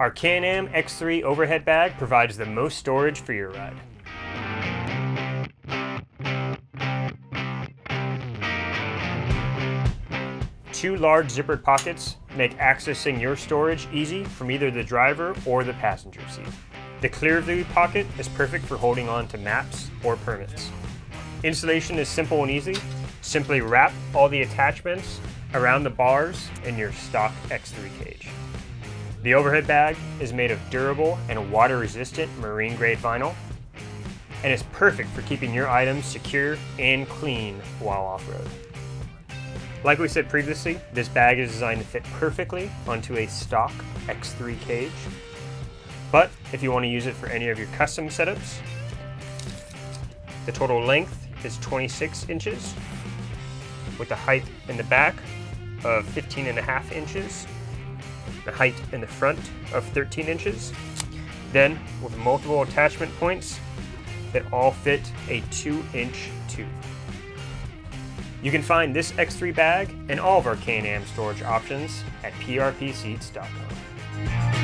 Our Can-Am X3 overhead bag provides the most storage for your ride. Two large zippered pockets make accessing your storage easy from either the driver or the passenger seat. The clear view pocket is perfect for holding on to maps or permits. Installation is simple and easy. Simply wrap all the attachments around the bars in your stock X3 cage. The overhead bag is made of durable and water resistant marine grade vinyl and is perfect for keeping your items secure and clean while off-road. Like we said previously, this bag is designed to fit perfectly onto a stock X3 cage. But if you want to use it for any of your custom setups, the total length is 26 inches with the height in the back of 15 and a half inches, the height in the front of 13 inches. Then with multiple attachment points, that all fit a two inch tube. You can find this X3 bag and all of our Can-Am storage options at prpseats.com.